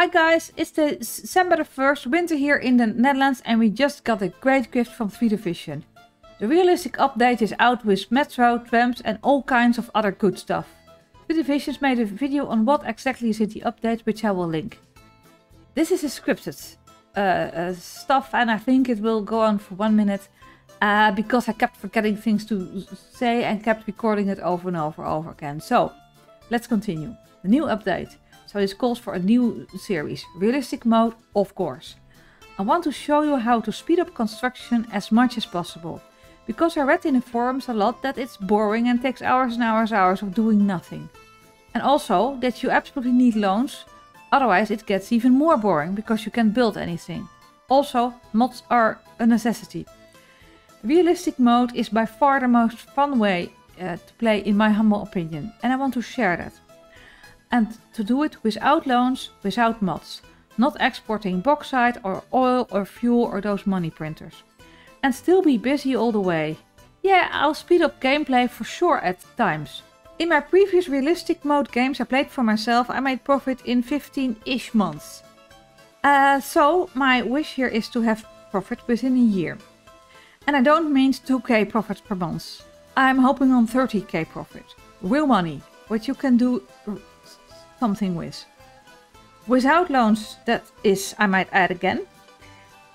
Hi guys, it's the December the 1st, winter here in the Netherlands and we just got a great gift from 3Division. The realistic update is out with metro, trams and all kinds of other good stuff. 3Division's made a video on what exactly is in the update which I will link. This is a scripted uh, uh, stuff and I think it will go on for one minute uh, because I kept forgetting things to say and kept recording it over and over and over again. So, let's continue. The new update. So this calls for a new series. Realistic mode, of course. I want to show you how to speed up construction as much as possible. Because I read in the forums a lot that it's boring and takes hours and hours and hours of doing nothing. And also that you absolutely need loans, otherwise it gets even more boring because you can't build anything. Also, mods are a necessity. Realistic mode is by far the most fun way uh, to play in my humble opinion and I want to share that and to do it without loans, without mods, not exporting bauxite or oil or fuel or those money printers. And still be busy all the way. Yeah, I'll speed up gameplay for sure at times. In my previous realistic mode games I played for myself, I made profit in 15-ish months. Uh, so my wish here is to have profit within a year. And I don't mean 2k profit per month. I'm hoping on 30k profit. Real money, what you can do something with. Without loans, that is, I might add again.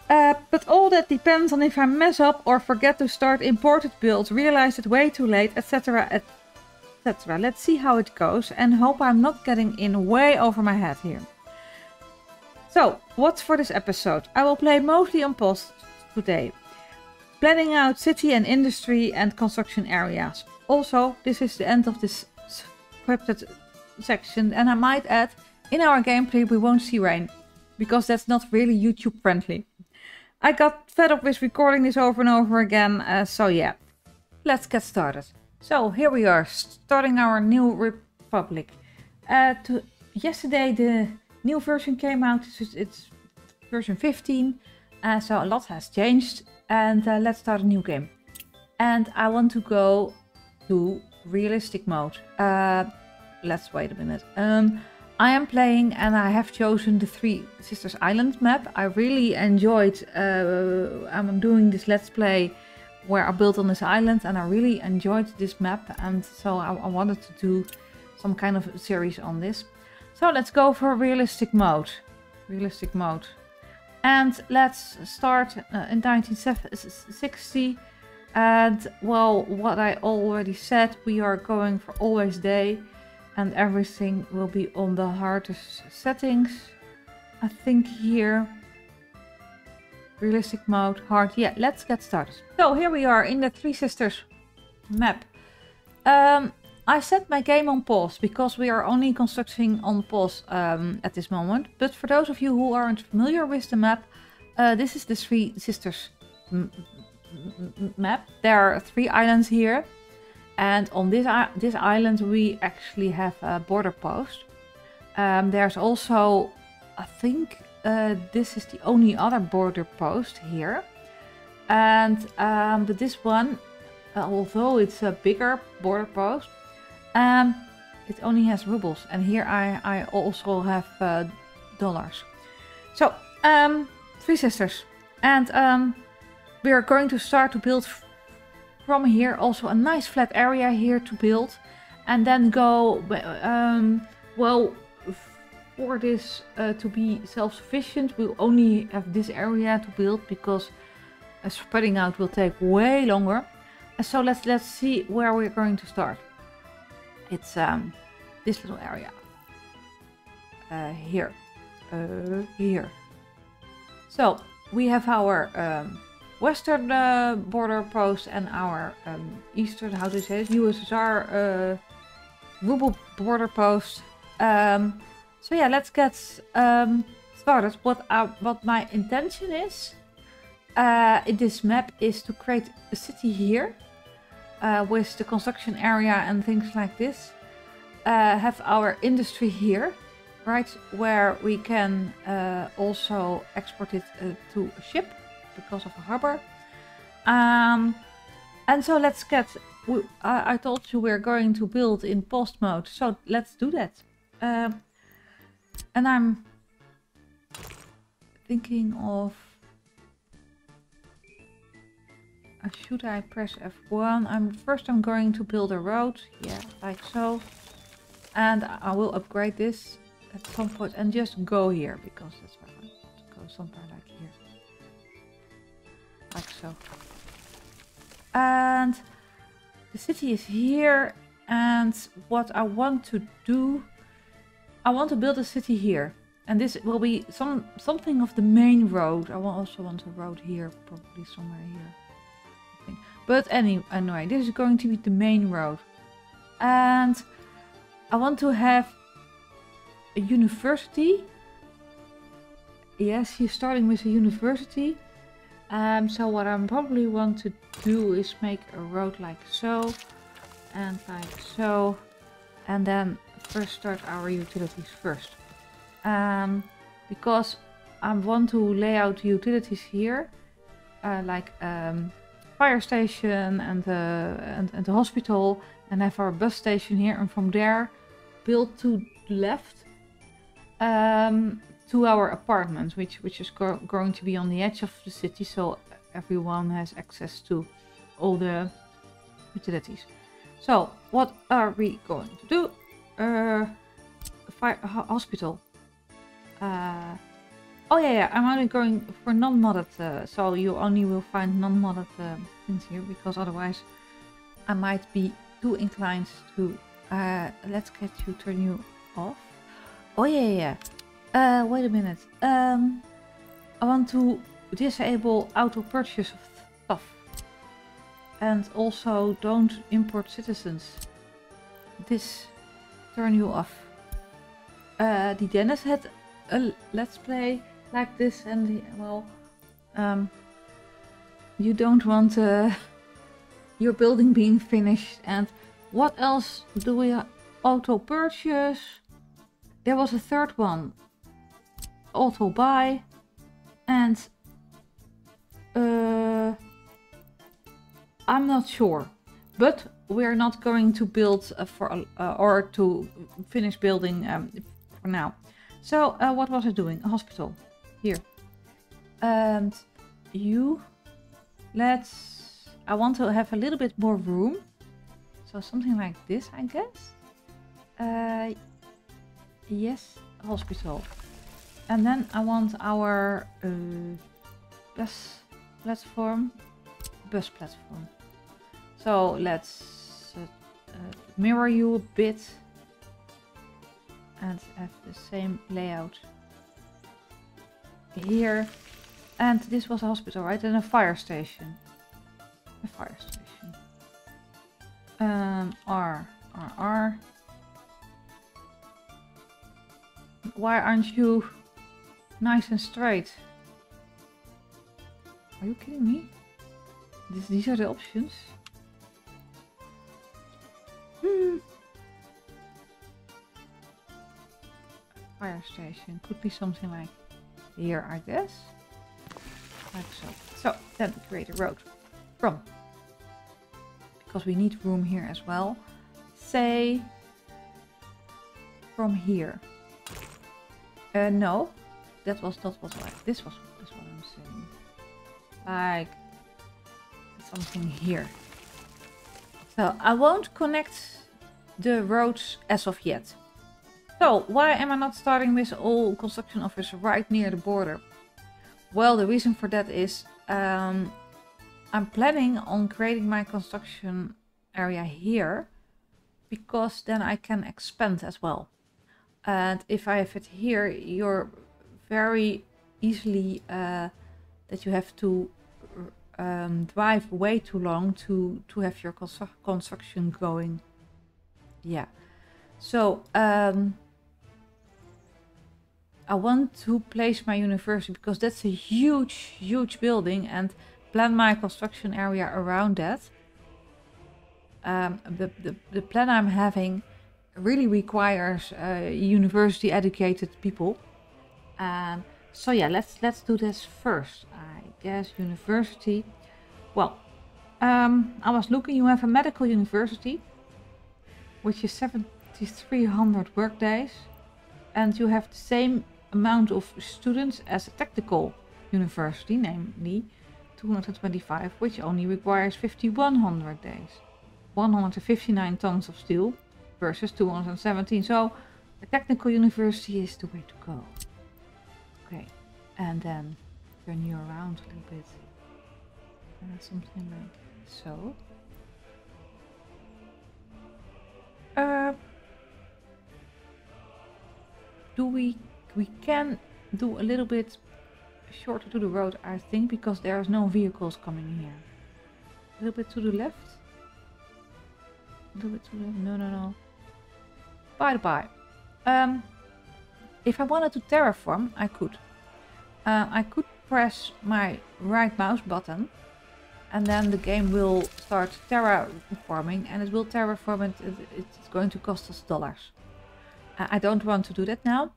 Uh, but all that depends on if I mess up or forget to start imported builds, realize it way too late, etc, etc. Let's see how it goes and hope I'm not getting in way over my head here. So, what's for this episode? I will play mostly on post today. Planning out city and industry and construction areas. Also, this is the end of this scripted section. And I might add, in our gameplay we won't see rain. Because that's not really YouTube friendly. I got fed up with recording this over and over again. Uh, so yeah, let's get started. So here we are, starting our new Republic. Uh, to, yesterday the new version came out. It's, it's version 15. Uh, so a lot has changed. And uh, let's start a new game. And I want to go to realistic mode. Let's wait a minute. Um, I am playing and I have chosen the Three Sisters Island map. I really enjoyed, uh, I'm doing this let's play where I built on this island and I really enjoyed this map and so I, I wanted to do some kind of series on this. So let's go for realistic mode. Realistic mode. And let's start uh, in 1960 and well what I already said we are going for always day and everything will be on the hardest settings. I think here realistic mode, hard. Yeah, let's get started. So here we are in the Three Sisters map. Um, I set my game on pause because we are only constructing on pause um, at this moment. But for those of you who aren't familiar with the map, uh, this is the Three Sisters map. There are three islands here. And on this, this island we actually have a border post. Um, there's also, I think uh, this is the only other border post here. And um, but this one, uh, although it's a bigger border post, um, it only has rubles. And here I, I also have uh, dollars. So, um, three sisters. And um, we are going to start to build from here also a nice flat area here to build. And then go um, well for this uh, to be self-sufficient we'll only have this area to build because uh, spreading out will take way longer. Uh, so let's let's see where we're going to start. It's um, this little area. Uh, here. Uh, here. So we have our um, western uh, border post and our um, eastern, how to say it, USSR uh, Ruble border post. Um, so yeah, let's get um, started. What uh, what my intention is uh, in this map is to create a city here uh, with the construction area and things like this. Uh, have our industry here, right, where we can uh, also export it to a ship because of a harbor. Um, and so let's get... We, I, I, told you we're going to build in post mode, so let's do that. Uh, and I'm thinking of... Uh, should I press F1? I'm First I'm going to build a road. Yeah, like so. And I will upgrade this at some point and just go here because that's where I want to go somewhere like here. Like so. And the city is here and what I want to do, I want to build a city here. And this will be some something of the main road. I also want a road here, probably somewhere here. But any, anyway, this is going to be the main road. And I want to have a university. Yes, he's starting with a university. Um, so what I'm probably want to do is make a road like so. And like so. And then first start our utilities first. Um, because I want to lay out utilities here. Uh, like um, fire station and the, and, and the hospital. And have our bus station here. And from there build to the left um, to our apartment, which which is go going to be on the edge of the city, so everyone has access to all the utilities. So what are we going to do? Uh, fire hospital. Uh, oh yeah, yeah, I'm only going for non-modded, uh, so you only will find non-modded uh, things here, because otherwise I might be too inclined to... Uh, let's get you, turn you off. Oh yeah, yeah. Uh, wait a minute. Um, I want to disable auto purchase of stuff. And also don't import citizens. This turn you off. Uh, the Dennis had a let's play like this and the, well, um, you don't want uh, your building being finished and what else do we auto purchase? There was a third one. Auto buy. And... Uh, I'm not sure. But we're not going to build uh, for uh, or to finish building um, for now. So uh, what was I doing? A hospital. Here. And you. Let's... I want to have a little bit more room. So something like this, I guess. Uh, Yes, hospital. And then I want our uh, bus platform. Bus platform. So let's uh, uh, mirror you a bit. And have the same layout here. And this was a hospital, right? And a fire station. A fire station. Um, R, R, R. Why aren't you nice and straight? Are you kidding me? This, these are the options. Hmm. Fire station. Could be something like here, I guess. Like so. So, then create a road from. Because we need room here as well. Say from here. Uh, no, that was not what I. This was this what I'm saying. Like something here. So I won't connect the roads as of yet. So why am I not starting with all construction office right near the border? Well, the reason for that is um, I'm planning on creating my construction area here because then I can expand as well. And if I have it here, you're very easily uh, that you have to um, drive way too long to, to have your constru construction going. Yeah. So, um, I want to place my university because that's a huge, huge building and plan my construction area around that. Um, the, the, the plan I'm having really requires uh, university educated people. Um, so yeah, let's let's do this first. I guess university. Well, um, I was looking. You have a medical university, which is 7,300 workdays, and you have the same amount of students as a technical university, namely 225, which only requires 5100 days. 159 tons of steel versus 217. So a technical university is the way to go. And then turn you around a little bit. Uh, something like so. Uh, do we we can do a little bit shorter to the road I think because there's no vehicles coming here. A little bit to the left. A little bit to the no no no. By the by um if I wanted to terraform I could uh, I could press my right mouse button and then the game will start terraforming and it will terraform it it's going to cost us dollars I don't want to do that now.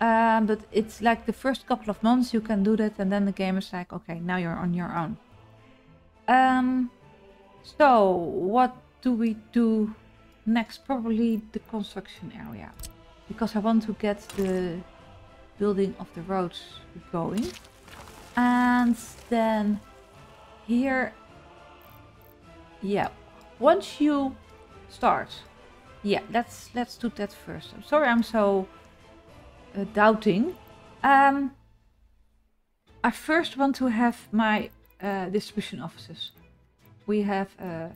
Um, but it's like the first couple of months you can do that and then the game is like, okay, now you're on your own. Um, so, what do we do next? Probably the construction area. Because I want to get the building of the roads going. And then here, yeah, once you start yeah, let's let's do that first. I'm sorry I'm so uh, doubting. Um, I first want to have my uh, distribution offices. We have uh,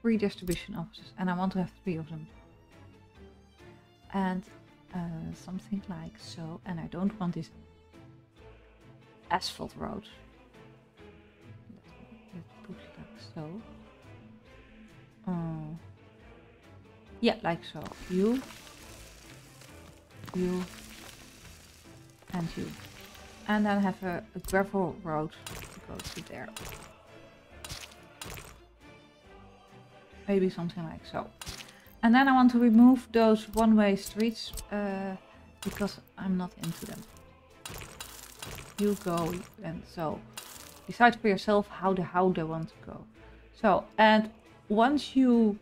three distribution offices and I want to have three of them. And uh, something like so. And I don't want this asphalt road. Let's put like so. Oh. Yeah, like so. You, you, and you. And then have a, a gravel road to go to there. Maybe something like so. And then I want to remove those one-way streets uh, because I'm not into them. You go and so decide for yourself how the how they want to go. So and once you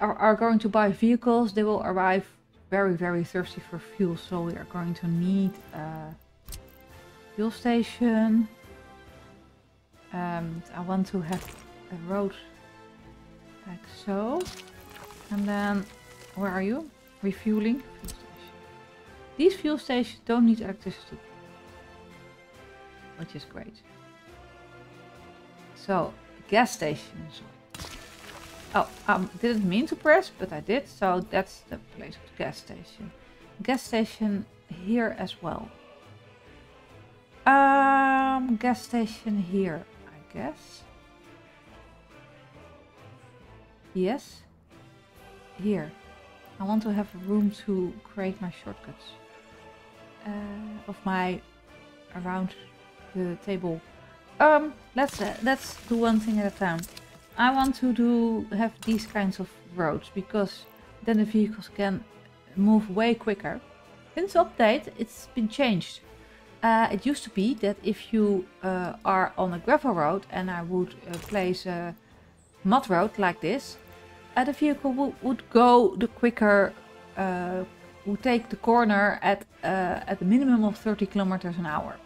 are, are going to buy vehicles, they will arrive very, very thirsty for fuel. So we are going to need a fuel station. Um, I want to have a road like so. And then, where are you? Refueling. Fuel. These fuel stations don't need electricity. Which is great. So, gas stations Oh, I um, didn't mean to press, but I did. So that's the place of the gas station. Gas station here as well. Um, gas station here, I guess. Yes. Here. I want to have room to create my shortcuts. Uh, of my around the table. Um, let's uh, let's do one thing at a time. I want to do have these kinds of roads because then the vehicles can move way quicker. Since update, it's been changed. Uh, it used to be that if you uh, are on a gravel road and I would uh, place a mud road like this, uh, the vehicle would go the quicker, uh, would take the corner at uh, at a minimum of 30 kilometers an hour.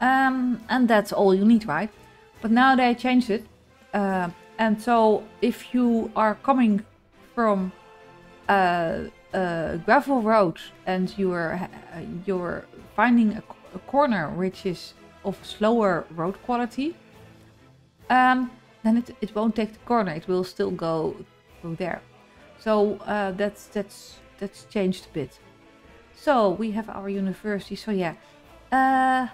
Um, and that's all you need, right? But now they changed it and so if you are coming from a, a gravel road and you're you're finding a, a, corner which is of slower road quality, um, then it, it won't take the corner. It will still go through there. So uh, that's that's that's changed a bit. So we have our university. So yeah, uh,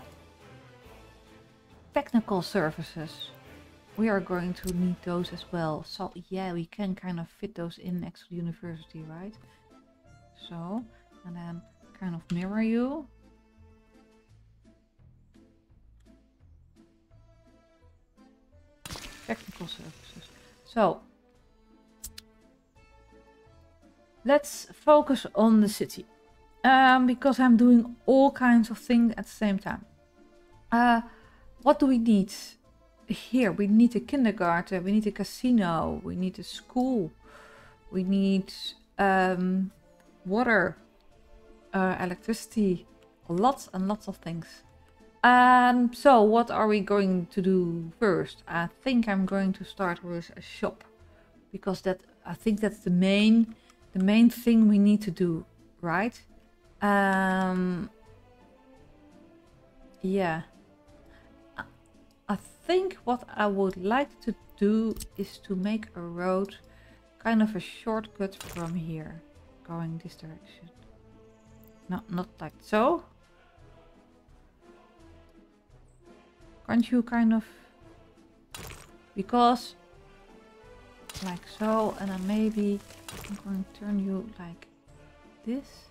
technical services we are going to need those as well. So yeah, we can kind of fit those in next to the university, right? So, and then kind of mirror you. Technical services. So, let's focus on the city. Um, because I'm doing all kinds of things at the same time. Uh, what do we need? here we need a kindergarten, we need a casino, we need a school, we need um, water, uh, electricity, lots and lots of things. Um, so what are we going to do first? I think I'm going to start with a shop because that I think that's the main the main thing we need to do, right? Um, yeah. I think what I would like to do is to make a road kind of a shortcut from here going this direction. No, not like so. Can't you kind of... Because... Like so, and then maybe I'm going to turn you like this.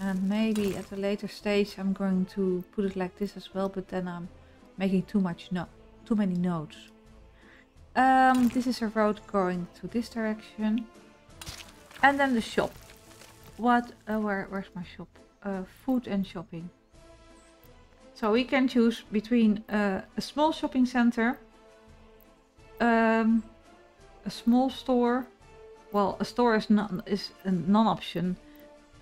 And maybe at a later stage I'm going to put it like this as well, but then I'm making too much no too many nodes. Um, this is a road going to this direction. And then the shop. What, uh, where, where's my shop? Uh, food and shopping. So we can choose between uh, a small shopping center, um, a small store. Well, a store is not is a non-option,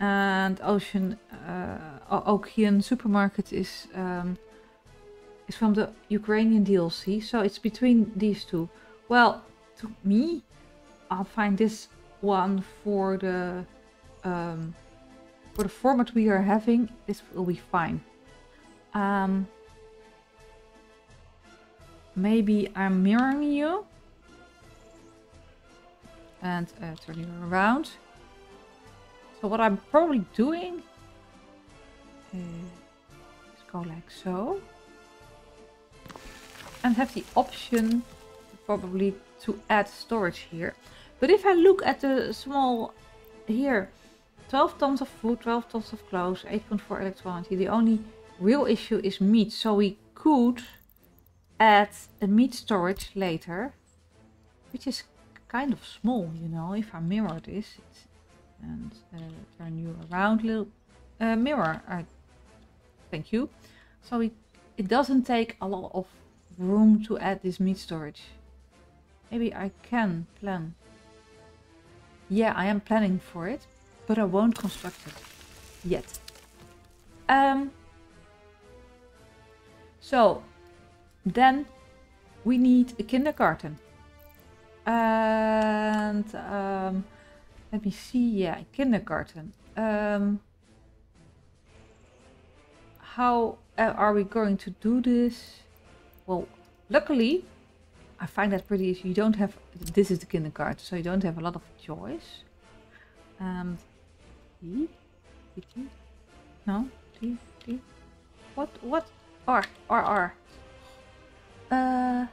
and Ocean uh, Ocean supermarket is um, is from the Ukrainian DLC. So it's between these two. Well, to me, I'll find this one for the um, for the format we are having. This will be fine. Um, maybe I'm mirroring you and uh, turning you around. So what I'm probably doing is go like so and have the option probably to add storage here. But if I look at the small here, 12 tons of food, 12 tons of clothes, 8.4 electricity, the only real issue is meat. So we could add a meat storage later, which is kind of small, you know, if I mirror this. and uh, turn you around, little uh, mirror. Thank you. So it, it doesn't take a lot of room to add this meat storage. Maybe I can plan. Yeah, I am planning for it, but I won't construct it yet. Um, so, then we need a kindergarten. And um, let me see, yeah, kindergarten. Um, how uh, are we going to do this? Well, luckily, I find that pretty easy. You don't have, this is the kindergarten, so you don't have a lot of choice. Um, E? E? No? T? T? What? What? R? R? R? Uh, I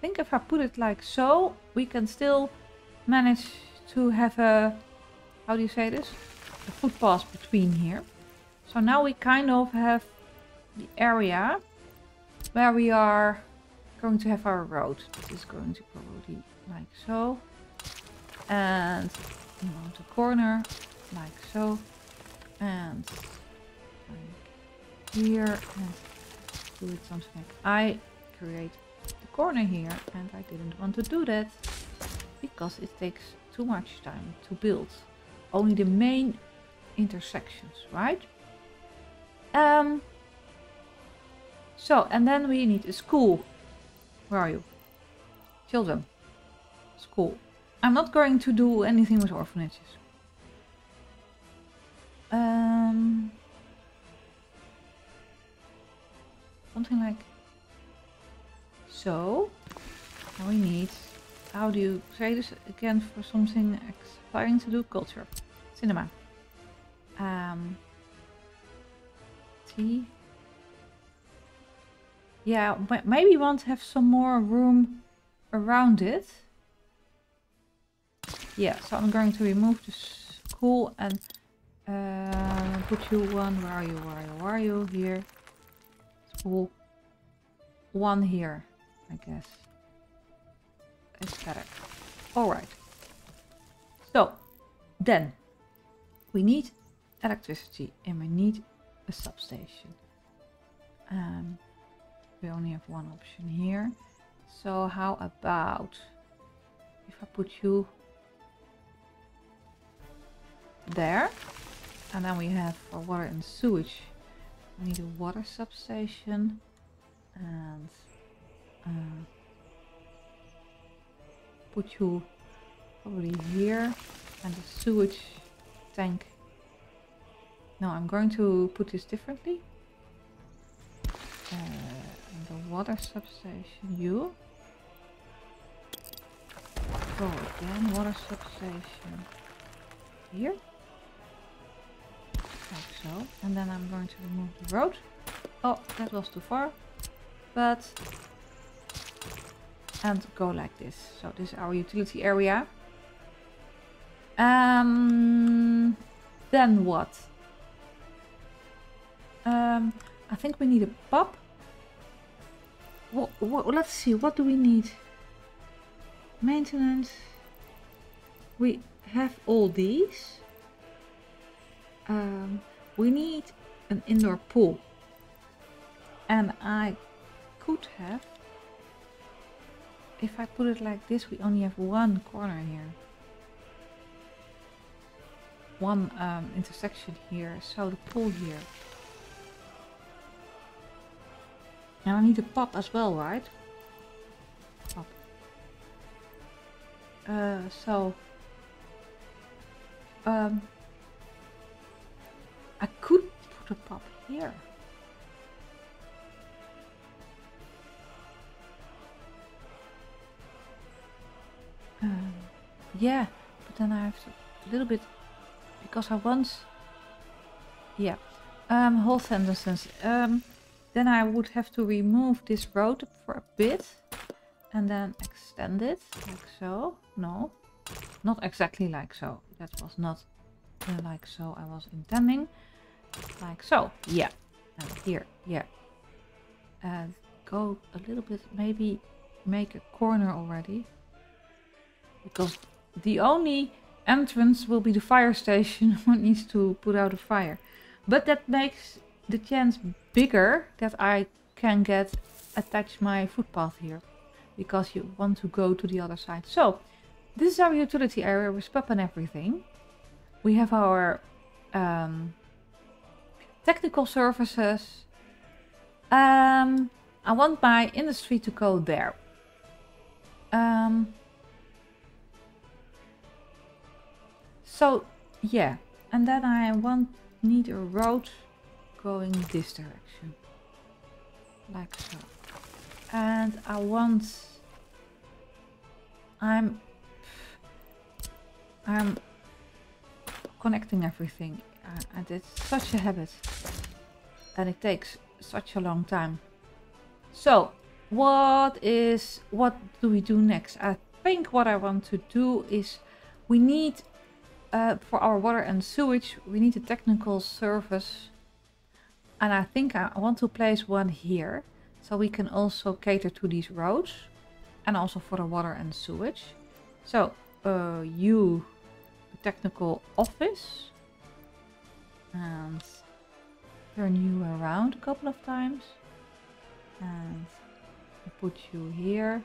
think if I put it like so, we can still manage to have a, how do you say this? A footpath between here. So now we kind of have the area where we are going to have our road. This is going to probably like so. And mount the corner like so. And like here. And I create the corner here. And I didn't want to do that because it takes too much time to build. Only the main intersections, right? Um, so, and then we need a school. Where are you? Children. School. I'm not going to do anything with orphanages. Um, something like so. Now we need, how do you say this again for something exciting to do? Culture. Cinema. Um, T. Yeah, maybe we want to have some more room around it. Yeah, so I'm going to remove the school and uh, put you one. Where are you? Where are you? Where are you? Here. One here, I guess. It's better. Alright. So, then we need electricity and we need a substation. Um, we only have one option here. So how about if I put you there? And then we have for water and sewage, we need a water substation. And uh, put you probably here. And the sewage tank. No, I'm going to put this differently. Uh, the water substation, you. Go again, water substation. Here. Like so. And then I'm going to remove the road. Oh, that was too far. But... And go like this. So this is our utility area. Um, then what? Um, I think we need a pub. What, what, let's see, what do we need? Maintenance. We have all these. Um, we need an indoor pool. And I could have, if I put it like this, we only have one corner here. One um, intersection here, so the pool here. And I need a pop as well, right? Pop. Uh, so... Um, I could put a pop here. Um, yeah, but then I have to a little bit because I want yeah um whole sentences um then I would have to remove this road for a bit and then extend it like so. No, not exactly like so. That was not uh, like so I was intending. Like so, yeah. And here, yeah. And go a little bit, maybe make a corner already. Because the only entrance will be the fire station when needs to put out a fire. But that makes the chance bigger that I can get attach my footpath here because you want to go to the other side. So this is our utility area with pub and everything. We have our um, technical services. Um, I want my industry to go there. Um, so yeah, and then I want need a road going this direction. Like so. And I want... I'm... I'm connecting everything. Uh, and it's such a habit. And it takes such a long time. So, what is... What do we do next? I think what I want to do is... We need... Uh, for our water and sewage, we need a technical service and I think I want to place one here. So we can also cater to these roads. And also for the water and sewage. So, uh, you, technical office. And turn you around a couple of times. And put you here.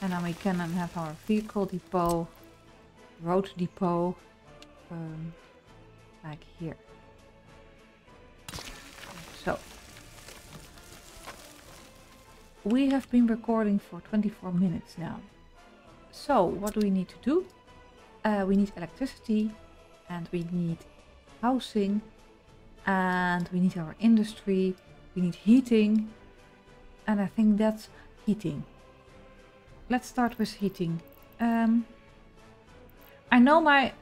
And then we can then have our vehicle depot, road depot, um, like here. So, we have been recording for 24 minutes now. So, what do we need to do? Uh, we need electricity and we need housing and we need our industry, we need heating and I think that's heating. Let's start with heating. Um, I know my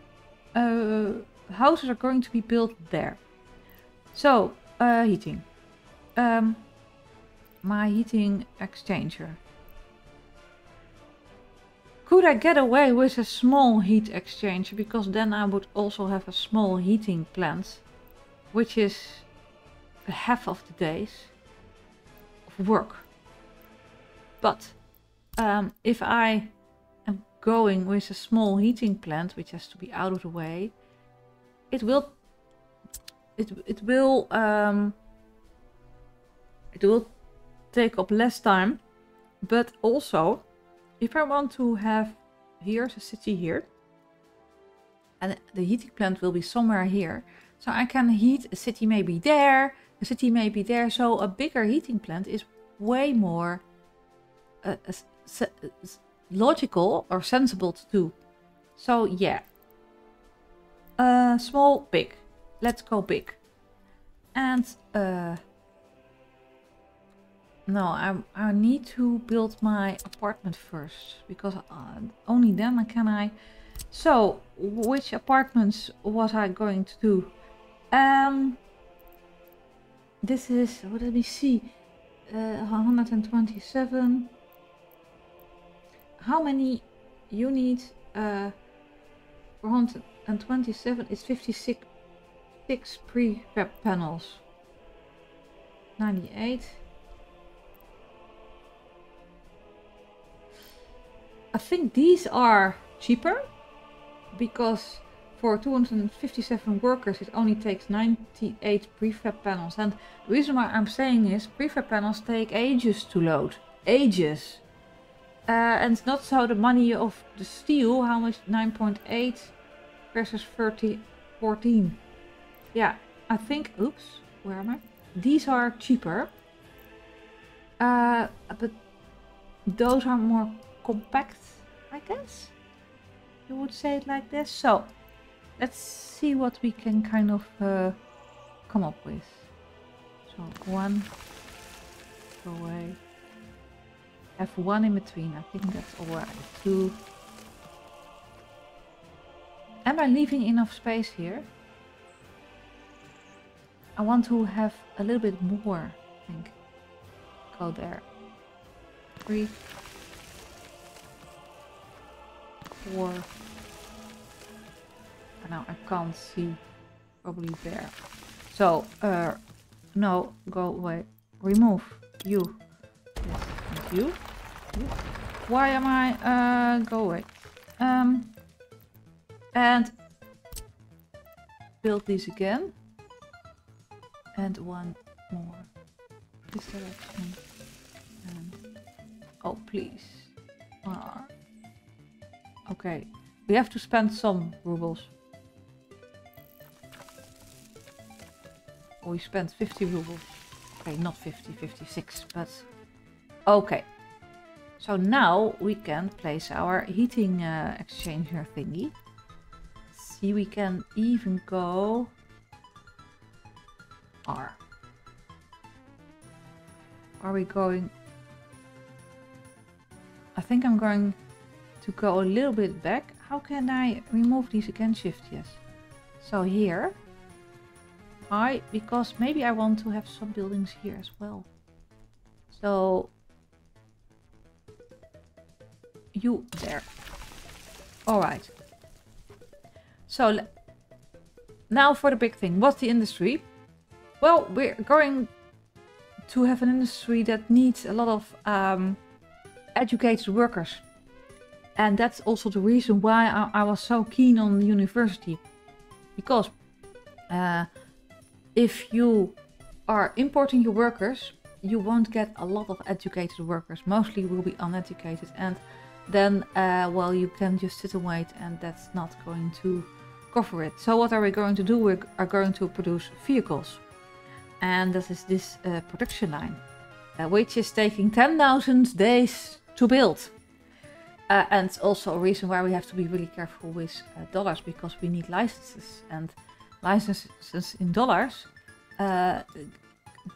uh, houses are going to be built there. So uh, heating. Um, my heating exchanger. Could I get away with a small heat exchanger? Because then I would also have a small heating plant. Which is half of the days of work. But um, if I am going with a small heating plant, which has to be out of the way, it will it it will um, it will take up less time, but also if I want to have here's a city here, and the heating plant will be somewhere here. So I can heat a city maybe there, a city maybe there. So a bigger heating plant is way more uh, uh, logical or sensible to do. So yeah. Uh, small, big. Let's go big. And uh, no, I, I need to build my apartment first because uh, only then can I. So, which apartments was I going to do? Um, this is, what did we see? Uh, 127. How many you need? Uh, 427 is 56 six prefab panels. 98. I think these are cheaper because for 257 workers it only takes 98 prefab panels and the reason why I'm saying is prefab panels take ages to load. Ages. Uh, and it's not so the money of the steel, how much 9.8 versus 30, 14. Yeah, I think, oops, where am I? These are cheaper. Uh, but those are more compact, I guess. You would say it like this. So, let's see what we can kind of uh, come up with. So, one, go away. Have one in between. I think that's alright. Two. Am I leaving enough space here? I want to have a little bit more, I think. Go there. Three. And now I can't see. Probably there. So, uh, no, go away. Remove you. Yes, you. you. Why am I, uh, go away. Um, and build these again and one more this direction and oh please ah. Okay we have to spend some rubles. We spent 50 rubles. Okay not 50 56 but okay so now we can place our heating uh, exchanger thingy. See we can even go are. Are we going... I think I'm going to go a little bit back. How can I remove these again? Shift, yes. So here, I, because maybe I want to have some buildings here as well. So, you there. Alright. So, now for the big thing. What's the industry? Well, we're going to have an industry that needs a lot of um, educated workers. And that's also the reason why I, I was so keen on the university. Because uh, if you are importing your workers, you won't get a lot of educated workers. Mostly will be uneducated. And then, uh, well, you can just sit and wait and that's not going to cover it. So what are we going to do? We are going to produce vehicles and that is this uh, production line, uh, which is taking 10,000 days to build. Uh, and also a reason why we have to be really careful with uh, dollars, because we need licenses, and licenses in dollars uh,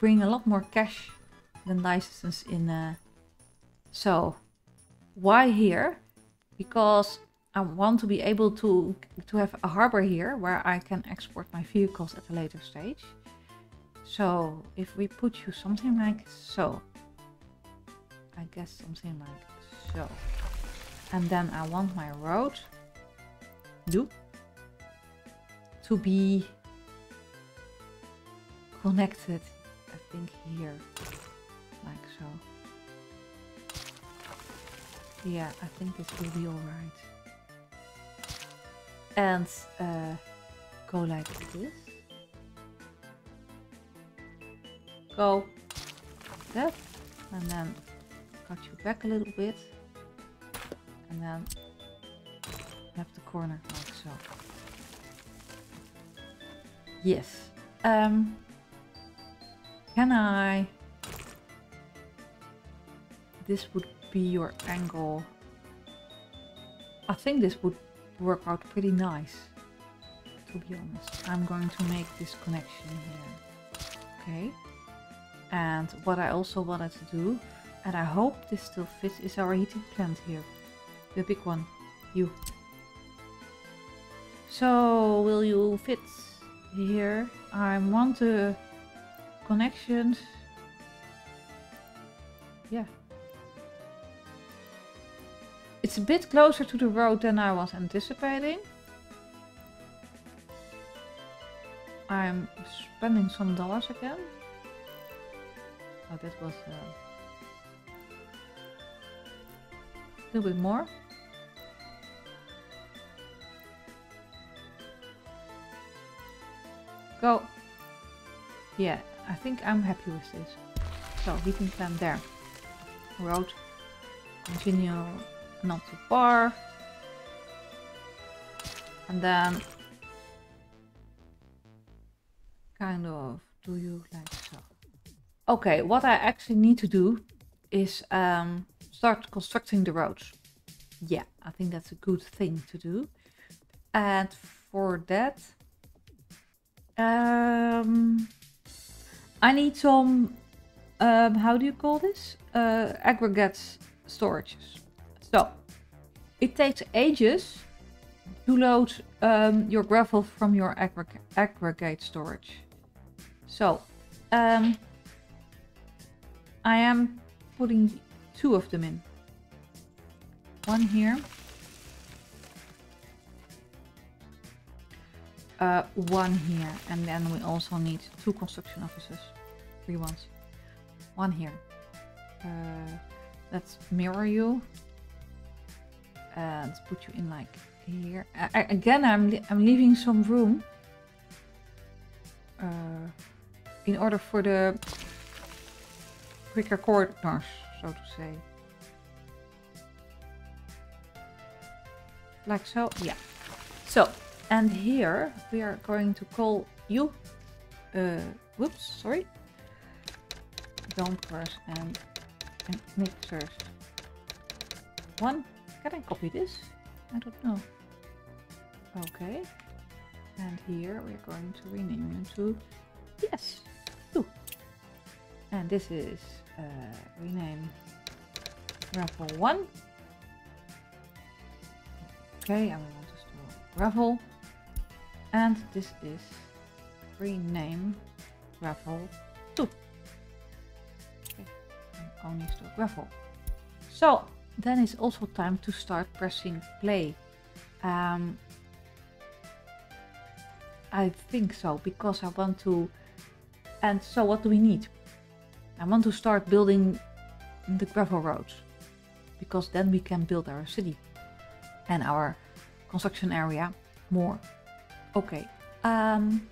bring a lot more cash than licenses in... Uh, so, why here? Because I want to be able to, to have a harbor here where I can export my vehicles at a later stage. So if we put you something like so, I guess something like so. And then I want my road do to be connected, I think here, like so. Yeah, I think this will be alright. And uh, go like this. go that and then cut you back a little bit and then have the corner like so Yes. Um, can I... This would be your angle. I think this would work out pretty nice. To be honest. I'm going to make this connection here. Okay. And what I also wanted to do, and I hope this still fits, is our heating plant here. The big one. You. So, will you fit here? I want the connections. Yeah. It's a bit closer to the road than I was anticipating. I'm spending some dollars again. Oh, that was uh, a little bit more. Go. Yeah, I think I'm happy with this. So, we can plant there. Road. Continue not too far. And then kind of do you like so. Okay, what I actually need to do is um, start constructing the roads. Yeah, I think that's a good thing to do. And for that, um, I need some, um, how do you call this? Uh, aggregates storages. So, it takes ages to load um, your gravel from your aggreg aggregate storage. So, um, I am putting two of them in. One here. Uh, one here. And then we also need two construction offices. Three ones. One here. Uh, let's mirror you and put you in like here. Again, I'm I'm leaving some room uh, in order for the quicker corners, so to say. Like so, yeah. So, and here we are going to call you, uh, whoops, sorry, dumpers and, and mixers. One can I copy this? I don't know. Okay. And here we're going to rename it to yes, two. And this is uh, rename gravel one. Okay, we want to store gravel. And this is rename gravel two. Okay, and only store gravel. So then it's also time to start pressing play. Um, I think so, because I want to... And so what do we need? I want to start building the gravel roads. Because then we can build our city and our construction area more. Okay. Um,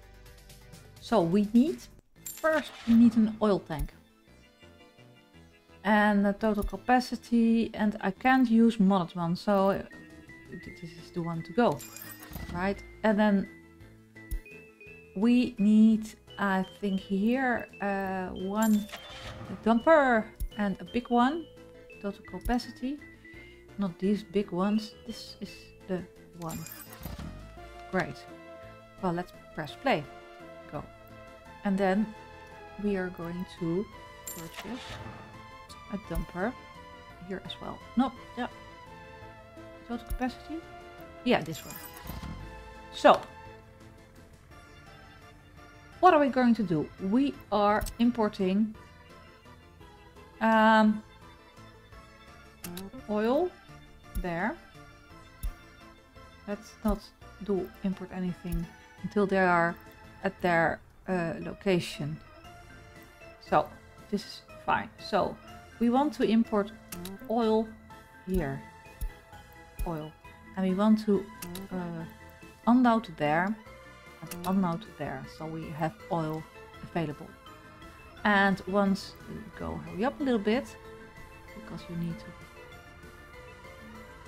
so we need... First we need an oil tank. And the total capacity and I can't use modded one so this is the one to go right? And then we need I think here uh, one dumper and a big one total capacity. Not these big ones this is the one. Great well let's press play go and then we are going to purchase a dumper here as well. No, yeah. Total capacity? Yeah, this one. So, what are we going to do? We are importing um, oil there. Let's not do import anything until they are at their uh, location. So, this is fine. So, we want to import oil here. Oil. And we want to uh, unload there and unload there. So we have oil available. And once go hurry up a little bit, because you need to.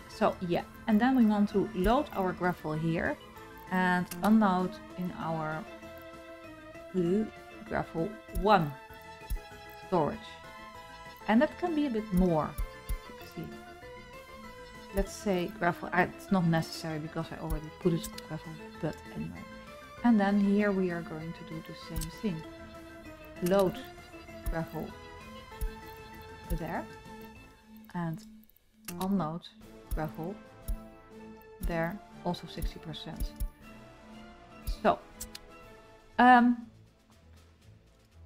So yeah, and then we want to load our gravel here and unload in our blue gravel 1 storage. And that can be a bit more. See. Let's say gravel, it's not necessary because I already put it gravel, but anyway. And then here we are going to do the same thing. Load gravel there and unload gravel there also 60%. So um,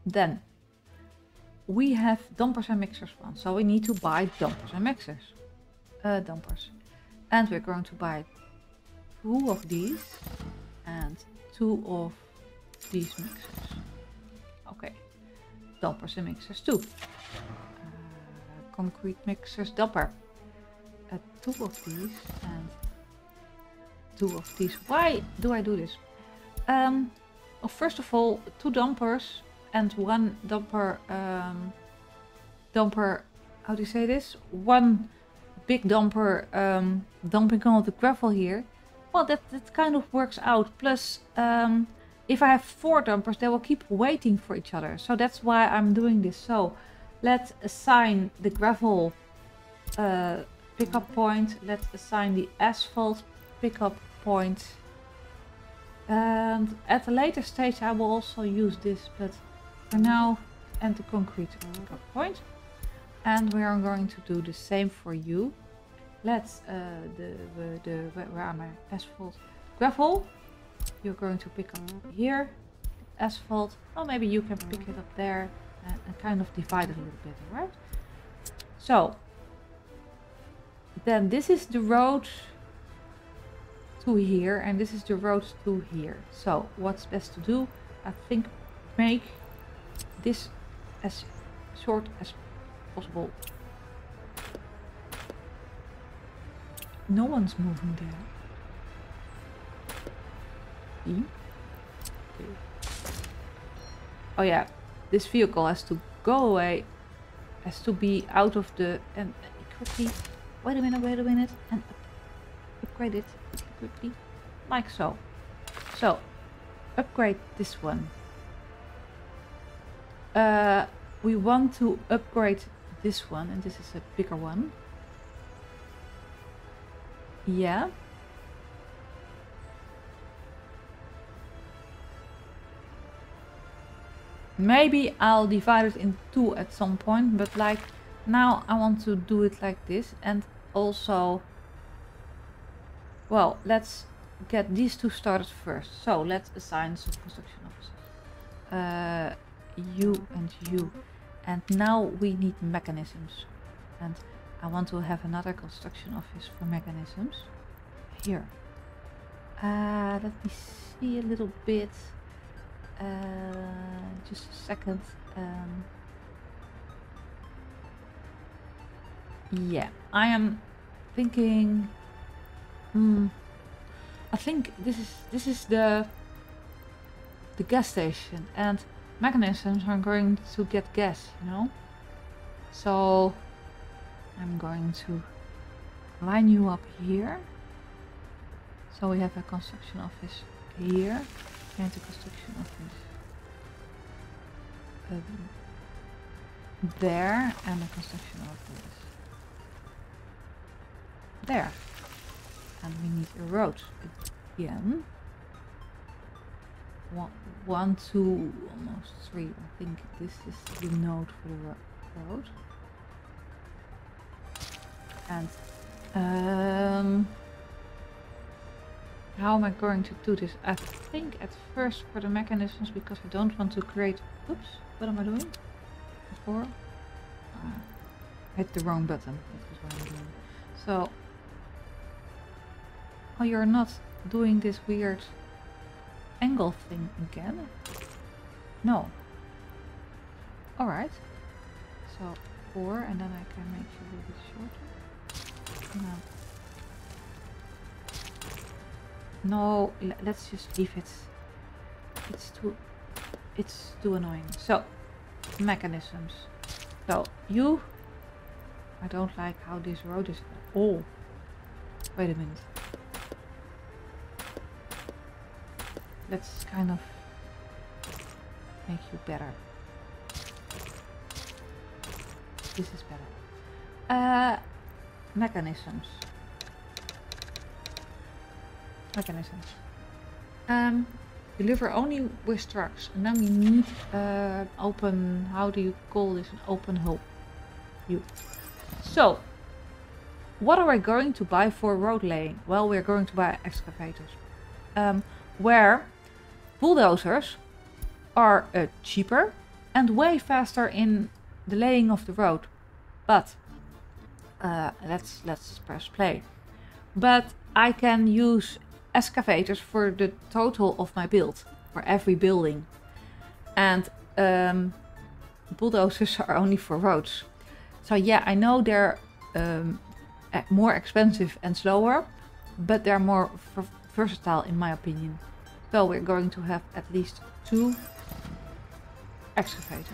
then we have dumpers and mixers one, so we need to buy dumpers and mixers. Uh, dumpers. And we're going to buy two of these and two of these mixers. Okay, dumpers and mixers two. Uh, concrete mixers, dumper. Uh, two of these and two of these. Why do I do this? Um, well, first of all, two dumpers and one dumper, um, dumper, how do you say this? One big dumper um, dumping all the gravel here. Well, that, that kind of works out. Plus, um, if I have four dumpers, they will keep waiting for each other. So that's why I'm doing this. So let's assign the gravel uh, pickup point. Let's assign the asphalt pickup point. And at a later stage I will also use this, but for now, and the concrete point. And we are going to do the same for you. Let's, uh, the, the, the, where are my asphalt? Gravel. You're going to pick up here. Asphalt. Well, maybe you can pick it up there and, and kind of divide it a little bit, right? So, then this is the road to here and this is the road to here. So what's best to do? I think make this as short as possible. No one's moving there. Okay. Oh yeah, this vehicle has to go away. Has to be out of the... and quickly... Wait a minute, wait a minute. And upgrade it quickly, like so. So, upgrade this one. Uh, we want to upgrade this one, and this is a bigger one. Yeah. Maybe I'll divide it in two at some point, but like now I want to do it like this and also well, let's get these two started first. So let's assign some construction officers. Uh, you and you. And now we need mechanisms. And I want to have another construction office for mechanisms. Here. Uh, let me see a little bit. Uh, just a second. Um, yeah, I am thinking Hmm. I think this is this is the the gas station and mechanisms are going to get gas, you know? So I'm going to line you up here. So we have a construction office here and a construction office um, there and a construction office there. And we need a road again. One, one, two, almost three. I think this is the node for the road. And um, how am I going to do this? I think at first for the mechanisms because I don't want to create... Oops, what am I doing? Before? Uh, hit the wrong button. That was what I'm doing. So Oh, you're not doing this weird angle thing again? No. Alright. So, four, and then I can make you a little bit shorter. No. No, let's just leave it. It's too... It's too annoying. So, mechanisms. So, you... I don't like how this road is... Oh! Wait a minute. Let's kind of make you better. This is better. Uh, mechanisms. Mechanisms. Um, deliver only with trucks. And then we need uh, open, how do you call this? An open hole. You. So, what are we going to buy for road laying? Well, we're going to buy excavators. Um, where bulldozers are uh, cheaper and way faster in the laying of the road. But uh, let's let's press play. But I can use excavators for the total of my build for every building, and um, bulldozers are only for roads. So yeah, I know they're um, more expensive and slower, but they're more versatile in my opinion. So we're going to have at least two excavators.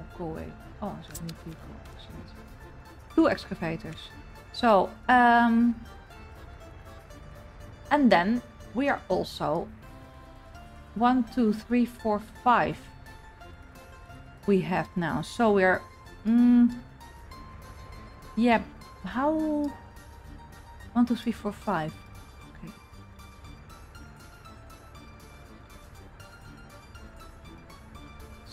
Oh, go away. Oh, so new vehicle. Two excavators. So, um, and then we are also one, two, three, four, five. We have now. So we're, mm, yeah. How? One, two, three, four, five.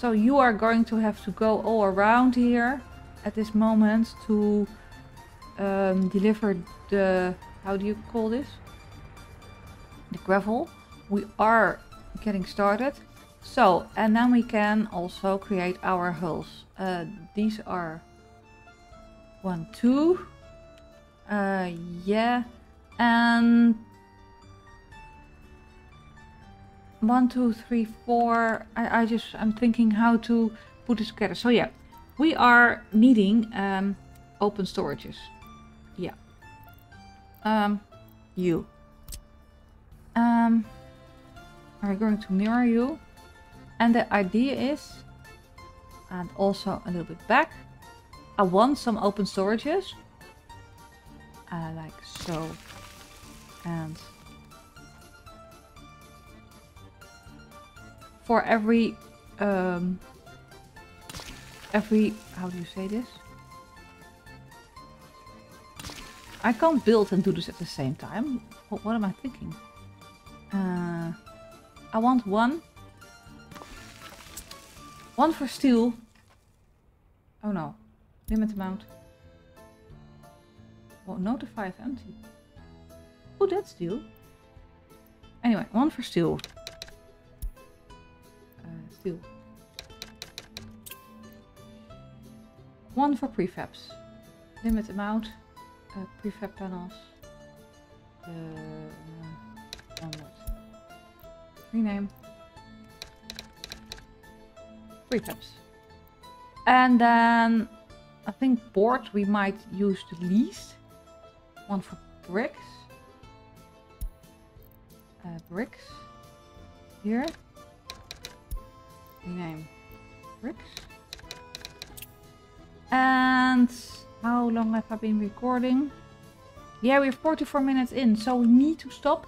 So you are going to have to go all around here at this moment to um, deliver the, how do you call this? The gravel. We are getting started. So, and then we can also create our hulls. Uh, these are one, two. Uh, yeah. And one, two, three, four. I, I just, I'm thinking how to put this together. So yeah, we are needing um, open storages. Yeah. Um, you. Um, are going to mirror you. And the idea is, and also a little bit back, I want some open storages. Uh, like so. And for every um, every how do you say this? I can't build and do this at the same time. What, what am I thinking? Uh, I want one. One for steel. Oh no. Limit amount. Well, notify if empty. Oh, that's steel. Anyway, one for steel two. One for prefabs. Limit amount. Uh, prefab panels. Uh, download. Rename. Prefabs. And then I think board we might use the least. One for bricks. Uh, bricks. Here rename bricks. And how long have I been recording? Yeah, we're 44 minutes in, so we need to stop.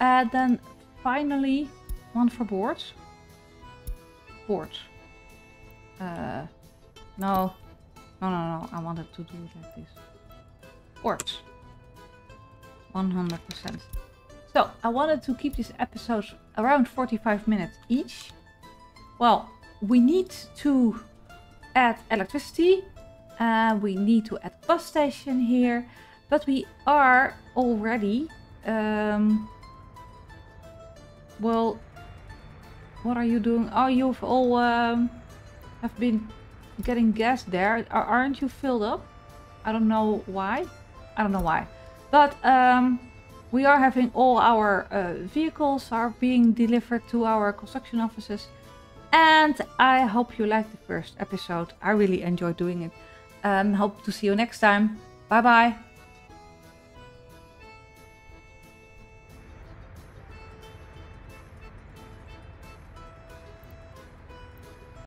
And then finally, one for boards. Boards. Uh, no. No, no, no. I wanted to do it like this. Boards. 100%. So, I wanted to keep these episodes around 45 minutes each. Well, we need to add electricity. and we need to add bus station here. But we are already... Um, well, what are you doing? Oh, you've all um, have been getting gas there. Aren't you filled up? I don't know why. I don't know why. But um, we are having all our uh, vehicles are being delivered to our construction offices. And I hope you liked the first episode. I really enjoyed doing it. And hope to see you next time. Bye bye.